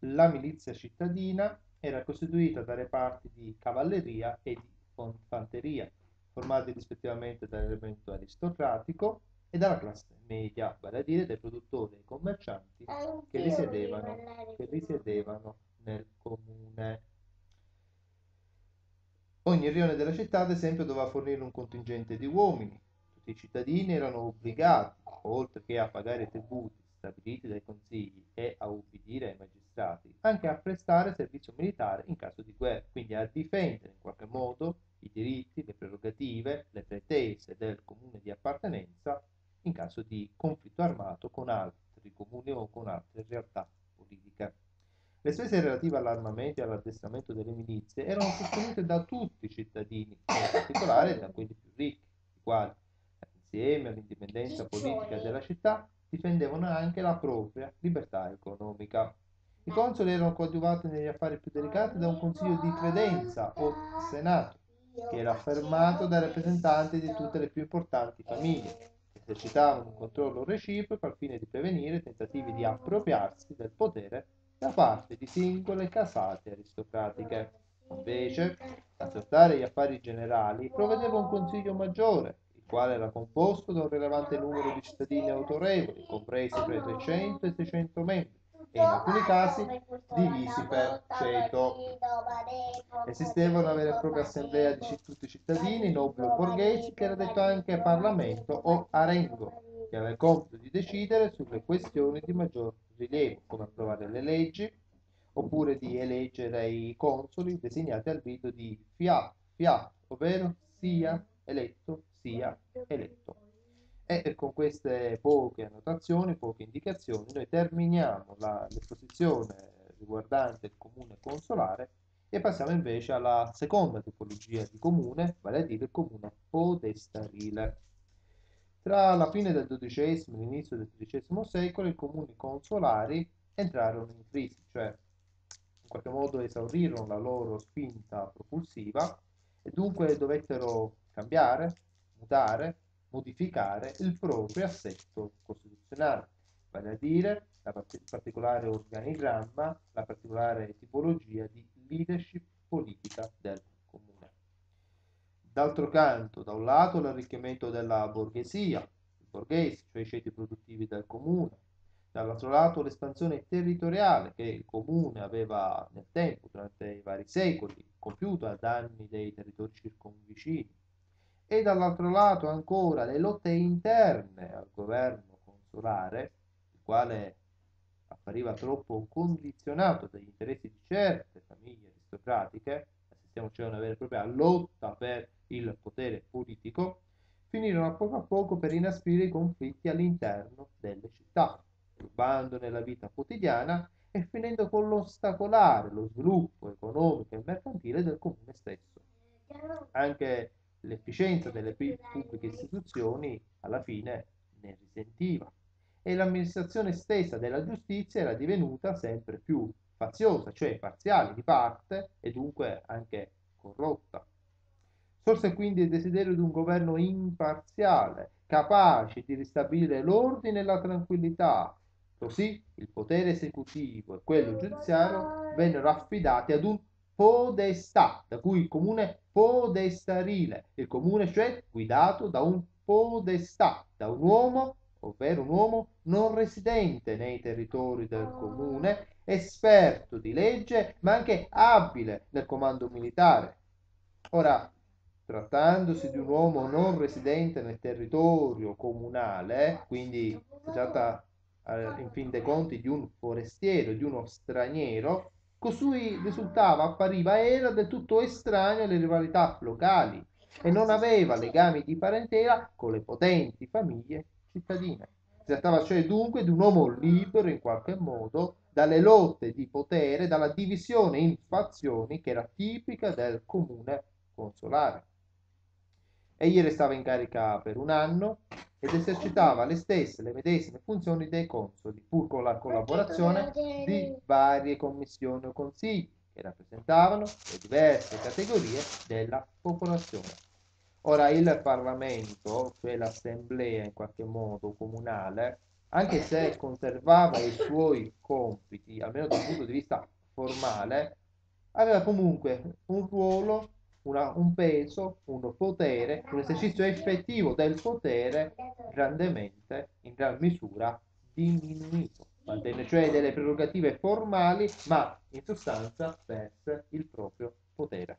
La milizia cittadina era costituita da reparti di cavalleria e di fanteria, formati rispettivamente dall'elemento aristocratico e dalla classe media, vale a dire dai produttori e dai commercianti che risiedevano, che risiedevano nel comune. Ogni rione della città, ad esempio, doveva fornire un contingente di uomini. Tutti i cittadini erano obbligati, oltre che a pagare i tributi stabiliti dai consigli e a ubbidire ai magistrati, anche a prestare servizio militare in caso di guerra, quindi a difendere in qualche modo i diritti, le prerogative, le pretese del comune di appartenenza in caso di conflitto armato con altri comuni o con altre realtà politiche. Le spese relative all'armamento e all'addestramento delle milizie erano sostenute da tutti i cittadini, in particolare da quelli più ricchi, i quali, insieme all'indipendenza politica della città, difendevano anche la propria libertà economica. I consoli erano coadiuvati negli affari più delicati da un consiglio di credenza o senato, che era affermato dai rappresentanti di tutte le più importanti famiglie, che esercitavano un controllo reciproco al fine di prevenire tentativi di appropriarsi del potere da parte di singole casate aristocratiche. Invece, a trattare gli affari generali provvedeva un consiglio maggiore, quale era composto da un rilevante numero di cittadini autorevoli, compresi tra i 300 e i 600 membri, e in alcuni casi divisi per ceto. Esisteva una vera e propria assemblea di tutti i cittadini, nobili o borghesi, che era detto anche Parlamento o Arengo, che aveva il compito di decidere sulle questioni di maggior rilievo, come approvare le leggi, oppure di eleggere i consoli designati al rito di fiat, fiat, ovvero sia eletto sia eletto. E con queste poche annotazioni, poche indicazioni, noi terminiamo l'esposizione riguardante il comune consolare e passiamo invece alla seconda tipologia di comune, vale a dire il comune podestarile. Tra la fine del XII e l'inizio del XIII secolo i comuni consolari entrarono in crisi, cioè in qualche modo esaurirono la loro spinta propulsiva e dunque dovettero cambiare, mutare, modificare il proprio assetto costituzionale, vale a dire la il particolare organigramma, la particolare tipologia di leadership politica del comune. D'altro canto, da un lato l'arricchimento della borghesia, i borghesi, cioè i ceti produttivi del comune, dall'altro lato l'espansione territoriale che il comune aveva nel tempo, durante i vari secoli, compiuto a danni dei territori circonvicini, e dall'altro lato ancora le lotte interne al governo consolare, il quale appariva troppo condizionato dagli interessi di certe famiglie aristocratiche, assistiamo cioè a una vera e propria lotta per il potere politico, finirono a poco a poco per inasprire i conflitti all'interno delle città, rubandone la vita quotidiana e finendo con l'ostacolare lo sviluppo economico e mercantile del comune stesso. Anche l'efficienza delle pubbliche istituzioni alla fine ne risentiva e l'amministrazione stessa della giustizia era divenuta sempre più faziosa, cioè parziale di parte e dunque anche corrotta. Sorse quindi il desiderio di un governo imparziale, capace di ristabilire l'ordine e la tranquillità. Così il potere esecutivo e quello giudiziario vennero affidati ad un podestà, da cui il comune podestarile, il comune cioè guidato da un podestà, da un uomo, ovvero un uomo non residente nei territori del comune, esperto di legge, ma anche abile nel comando militare. Ora, trattandosi di un uomo non residente nel territorio comunale, quindi si tratta in fin dei conti di un forestiero, di uno straniero, Costui risultava, appariva, era del tutto estraneo alle rivalità locali e non aveva legami di parentela con le potenti famiglie cittadine. Si trattava cioè dunque di un uomo libero in qualche modo dalle lotte di potere, dalla divisione in fazioni che era tipica del comune consolare. Egli restava in carica per un anno ed esercitava le stesse, le medesime funzioni dei consoli, pur con la collaborazione di varie commissioni o consigli che rappresentavano le diverse categorie della popolazione. Ora il Parlamento, cioè l'assemblea in qualche modo comunale, anche se conservava i suoi compiti, almeno dal punto di vista formale, aveva comunque un ruolo, una, un peso, un potere, un esercizio effettivo del potere grandemente, in gran misura, diminuito. Mantenne cioè delle prerogative formali, ma in sostanza perse il proprio potere.